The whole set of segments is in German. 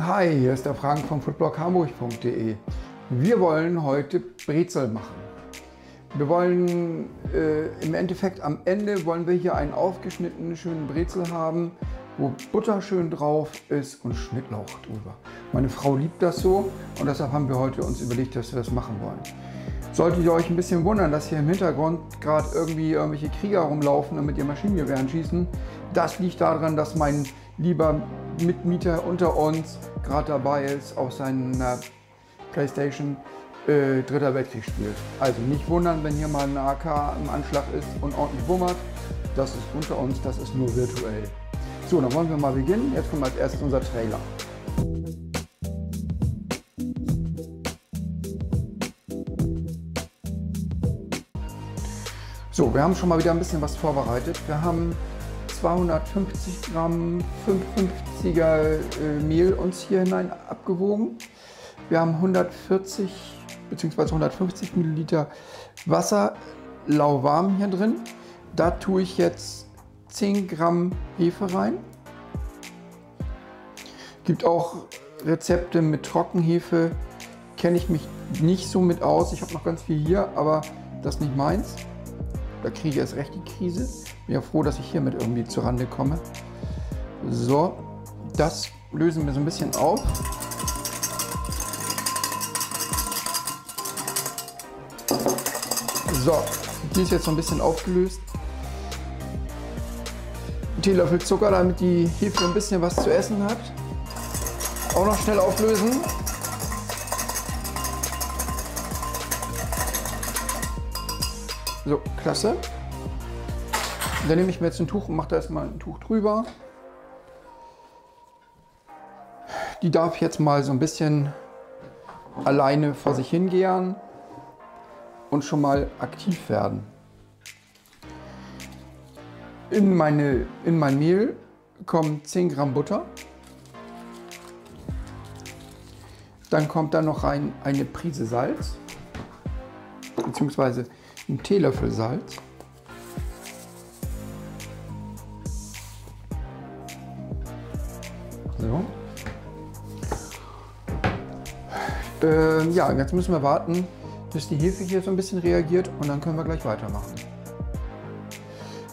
Hi, hier ist der Frank von footblockhamburg.de. Wir wollen heute Brezel machen. Wir wollen äh, im Endeffekt am Ende wollen wir hier einen aufgeschnittenen schönen Brezel haben, wo Butter schön drauf ist und Schnittlauch drüber. Meine Frau liebt das so und deshalb haben wir heute uns überlegt, dass wir das machen wollen. Solltet ihr euch ein bisschen wundern, dass hier im Hintergrund gerade irgendwie irgendwelche Krieger rumlaufen und mit ihren Maschinengewehren schießen, das liegt daran, dass mein lieber Mitmieter unter uns gerade dabei ist, auf seiner Playstation äh, Dritter Weltkrieg spielt. Also nicht wundern, wenn hier mal ein AK im Anschlag ist und ordentlich wummert. Das ist unter uns, das ist nur virtuell. So, dann wollen wir mal beginnen. Jetzt kommt als erstes unser Trailer. So, wir haben schon mal wieder ein bisschen was vorbereitet. Wir haben 250 Gramm 550er äh, Mehl uns hier hinein abgewogen. Wir haben 140 bzw. 150 Milliliter Wasser lauwarm hier drin. Da tue ich jetzt 10 Gramm Hefe rein. Gibt auch Rezepte mit Trockenhefe. Kenne ich mich nicht so mit aus. Ich habe noch ganz viel hier, aber das ist nicht meins. Da kriege ich erst recht die Krise. Bin ja froh, dass ich hiermit irgendwie zur Rande komme. So, das lösen wir so ein bisschen auf. So, die ist jetzt so ein bisschen aufgelöst. Ein Teelöffel Zucker, damit die Hefe ein bisschen was zu essen hat. Auch noch schnell auflösen. So, klasse. Dann nehme ich mir jetzt ein Tuch und mache da erstmal ein Tuch drüber. Die darf jetzt mal so ein bisschen alleine vor sich hingehen und schon mal aktiv werden. In, meine, in mein Mehl kommen 10 Gramm Butter. Dann kommt da noch rein eine Prise Salz, beziehungsweise ein Teelöffel Salz. Ähm, ja, jetzt müssen wir warten, bis die Hefe hier so ein bisschen reagiert und dann können wir gleich weitermachen.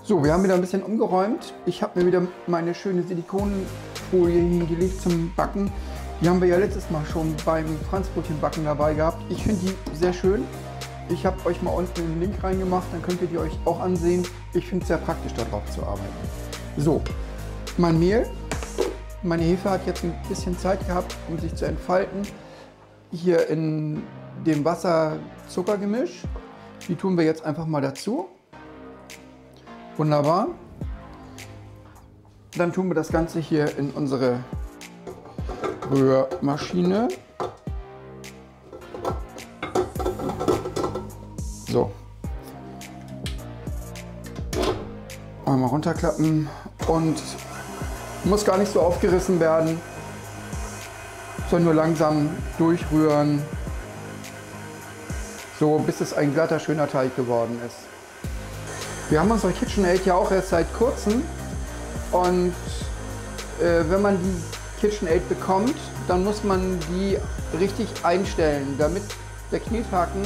So, wir haben wieder ein bisschen umgeräumt. Ich habe mir wieder meine schöne Silikonfolie hingelegt zum Backen. Die haben wir ja letztes Mal schon beim Franzbrötchenbacken dabei gehabt. Ich finde die sehr schön. Ich habe euch mal unten einen Link reingemacht, dann könnt ihr die euch auch ansehen. Ich finde es sehr praktisch, darauf zu arbeiten. So, mein Mehl. Meine Hefe hat jetzt ein bisschen Zeit gehabt, um sich zu entfalten. Hier in dem Wasser-Zucker-Gemisch. Die tun wir jetzt einfach mal dazu. Wunderbar. Dann tun wir das Ganze hier in unsere Rührmaschine. So. Einmal runterklappen und muss gar nicht so aufgerissen werden, sondern nur langsam durchrühren, so bis es ein glatter, schöner Teig geworden ist. Wir haben unsere KitchenAid ja auch erst seit kurzem und äh, wenn man die KitchenAid bekommt, dann muss man die richtig einstellen, damit der Knethaken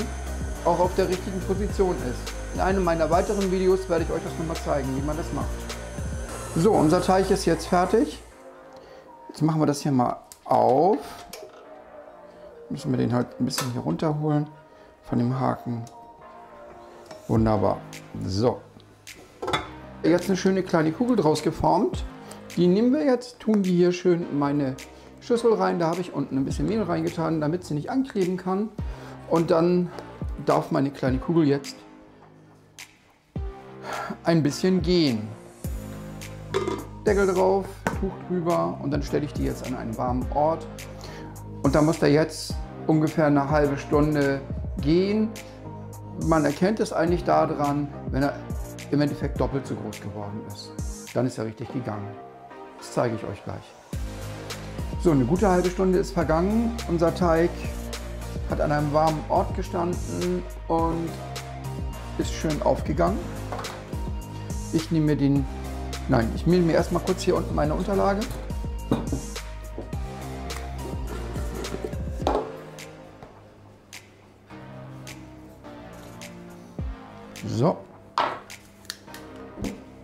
auch auf der richtigen Position ist. In einem meiner weiteren Videos werde ich euch das nochmal zeigen, wie man das macht. So, unser Teig ist jetzt fertig. Jetzt machen wir das hier mal auf. Müssen wir den halt ein bisschen hier runterholen von dem Haken. Wunderbar. So. Jetzt eine schöne kleine Kugel draus geformt. Die nehmen wir jetzt, tun die hier schön in meine Schüssel rein. Da habe ich unten ein bisschen Mehl reingetan, damit sie nicht ankleben kann. Und dann darf meine kleine Kugel jetzt ein bisschen gehen. Deckel drauf, Tuch drüber und dann stelle ich die jetzt an einen warmen Ort. Und da muss der jetzt ungefähr eine halbe Stunde gehen. Man erkennt es eigentlich daran, wenn er im Endeffekt doppelt so groß geworden ist. Dann ist er richtig gegangen. Das zeige ich euch gleich. So, eine gute halbe Stunde ist vergangen. Unser Teig hat an einem warmen Ort gestanden und ist schön aufgegangen. Ich nehme mir den, Nein, ich miele mir erstmal kurz hier unten meine Unterlage. So.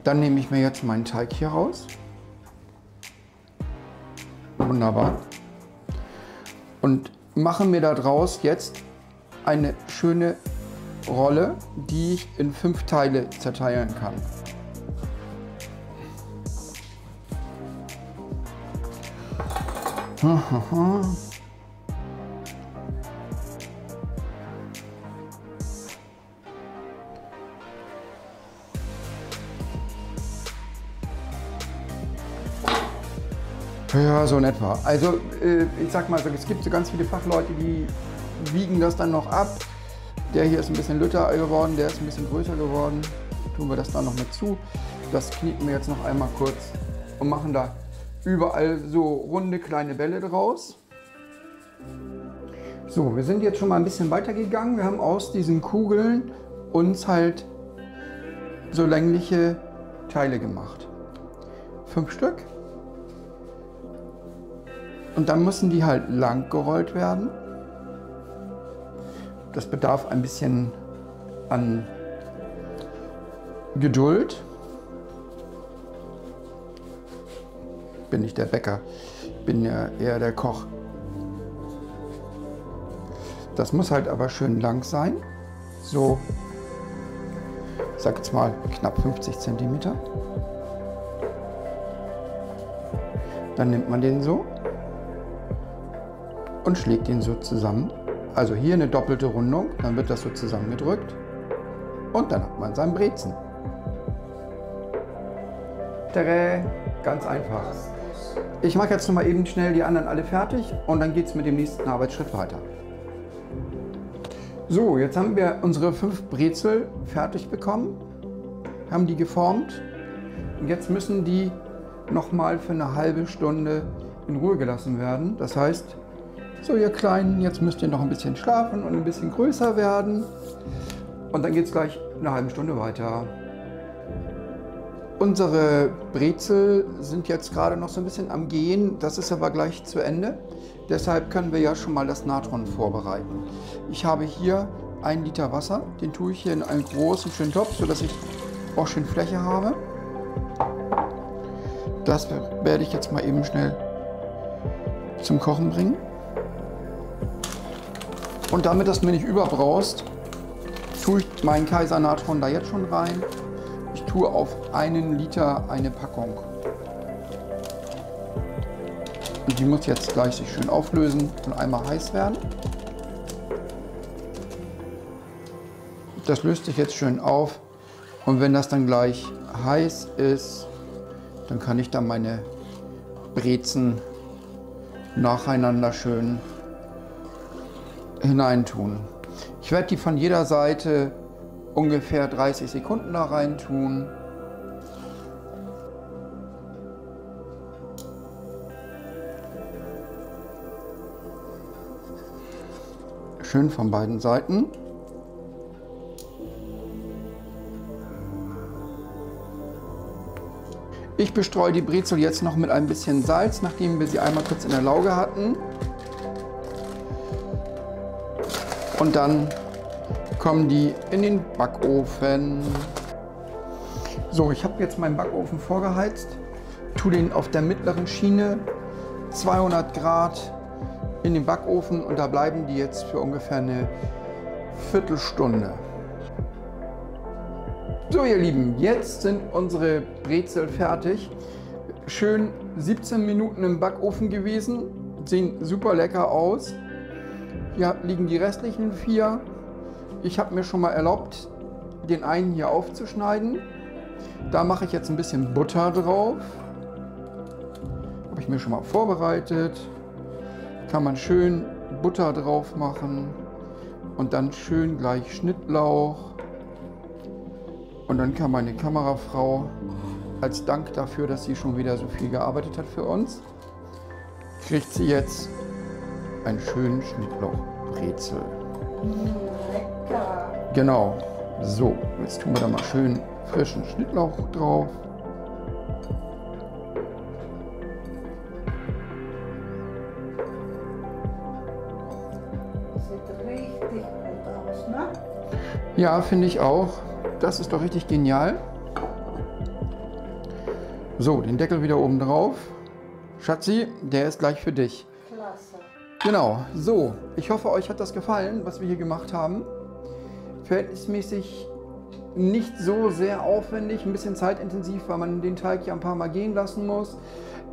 Dann nehme ich mir jetzt meinen Teig hier raus. Wunderbar. Und mache mir daraus jetzt eine schöne Rolle, die ich in fünf Teile zerteilen kann. Ja, so in etwa. Also äh, ich sag mal, es gibt so ganz viele Fachleute, die wiegen das dann noch ab. Der hier ist ein bisschen lütter geworden, der ist ein bisschen größer geworden. Tun wir das dann noch mit zu. Das knieten wir jetzt noch einmal kurz und machen da überall so runde kleine Bälle draus. So, wir sind jetzt schon mal ein bisschen weiter gegangen. Wir haben aus diesen Kugeln uns halt so längliche Teile gemacht. Fünf Stück. Und dann müssen die halt lang gerollt werden. Das bedarf ein bisschen an Geduld. Bin nicht der Bäcker, bin ja eher der Koch. Das muss halt aber schön lang sein. So, ich sag jetzt mal knapp 50 cm. Dann nimmt man den so und schlägt ihn so zusammen. Also hier eine doppelte Rundung, dann wird das so zusammengedrückt und dann hat man seinen Brezen. Tere, ganz einfach. Ich mache jetzt noch mal eben schnell die anderen alle fertig und dann geht es mit dem nächsten Arbeitsschritt weiter. So, jetzt haben wir unsere fünf Brezel fertig bekommen, haben die geformt und jetzt müssen die noch mal für eine halbe Stunde in Ruhe gelassen werden. Das heißt, so ihr Kleinen, jetzt müsst ihr noch ein bisschen schlafen und ein bisschen größer werden. Und dann geht es gleich eine halbe Stunde weiter. Unsere Brezel sind jetzt gerade noch so ein bisschen am Gehen, das ist aber gleich zu Ende. Deshalb können wir ja schon mal das Natron vorbereiten. Ich habe hier ein Liter Wasser, den tue ich hier in einen großen schönen Topf, sodass ich auch schön Fläche habe. Das werde ich jetzt mal eben schnell zum Kochen bringen. Und damit das mir nicht überbraust, tue ich meinen Kaisernatron da jetzt schon rein. Tue auf einen Liter eine Packung. Und die muss jetzt gleich sich schön auflösen und einmal heiß werden. Das löst sich jetzt schön auf. Und wenn das dann gleich heiß ist, dann kann ich da meine Brezen nacheinander schön hineintun. Ich werde die von jeder Seite ungefähr 30 Sekunden da rein tun. Schön von beiden Seiten. Ich bestreue die Brezel jetzt noch mit ein bisschen Salz, nachdem wir sie einmal kurz in der Lauge hatten. Und dann kommen die in den Backofen. So, ich habe jetzt meinen Backofen vorgeheizt, tue den auf der mittleren Schiene 200 Grad in den Backofen und da bleiben die jetzt für ungefähr eine Viertelstunde. So ihr Lieben, jetzt sind unsere Brezel fertig. Schön 17 Minuten im Backofen gewesen, sehen super lecker aus. Hier liegen die restlichen vier. Ich habe mir schon mal erlaubt, den einen hier aufzuschneiden. Da mache ich jetzt ein bisschen Butter drauf. Habe ich mir schon mal vorbereitet. Kann man schön Butter drauf machen und dann schön gleich Schnittlauch. Und dann kann meine Kamerafrau als Dank dafür, dass sie schon wieder so viel gearbeitet hat für uns, kriegt sie jetzt einen schönen Schnittlauchbrezel. Genau. So, jetzt tun wir da mal schön frischen Schnittlauch drauf. sieht richtig gut aus, ne? Ja, finde ich auch. Das ist doch richtig genial. So, den Deckel wieder oben drauf. Schatzi, der ist gleich für dich. Klasse. Genau, so. Ich hoffe, euch hat das gefallen, was wir hier gemacht haben. Verhältnismäßig nicht so sehr aufwendig, ein bisschen zeitintensiv, weil man den Teig ja ein paar Mal gehen lassen muss.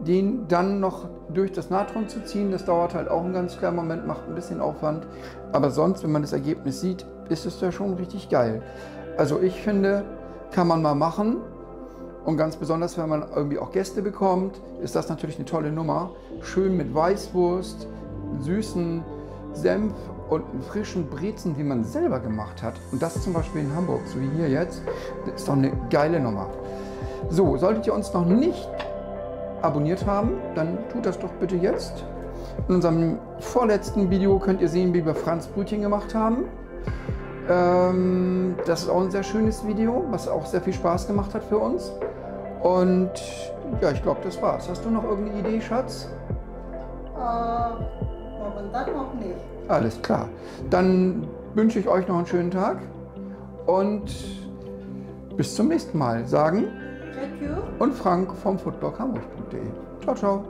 Den dann noch durch das Natron zu ziehen, das dauert halt auch einen ganz kleinen Moment, macht ein bisschen Aufwand. Aber sonst, wenn man das Ergebnis sieht, ist es ja schon richtig geil. Also ich finde, kann man mal machen. Und ganz besonders, wenn man irgendwie auch Gäste bekommt, ist das natürlich eine tolle Nummer. Schön mit Weißwurst, süßen Senf und einen frischen Brezen, wie man selber gemacht hat. Und das zum Beispiel in Hamburg, so wie hier jetzt, das ist doch eine geile Nummer. So, solltet ihr uns noch nicht abonniert haben, dann tut das doch bitte jetzt. In unserem vorletzten Video könnt ihr sehen, wie wir Franz Brötchen gemacht haben. Ähm, das ist auch ein sehr schönes Video, was auch sehr viel Spaß gemacht hat für uns. Und ja, ich glaube, das war's. Hast du noch irgendeine Idee, Schatz? Äh, momentan noch nicht. Alles klar. Dann wünsche ich euch noch einen schönen Tag und bis zum nächsten Mal. Sagen und Frank vom foodbloghamburg.de. Ciao, ciao.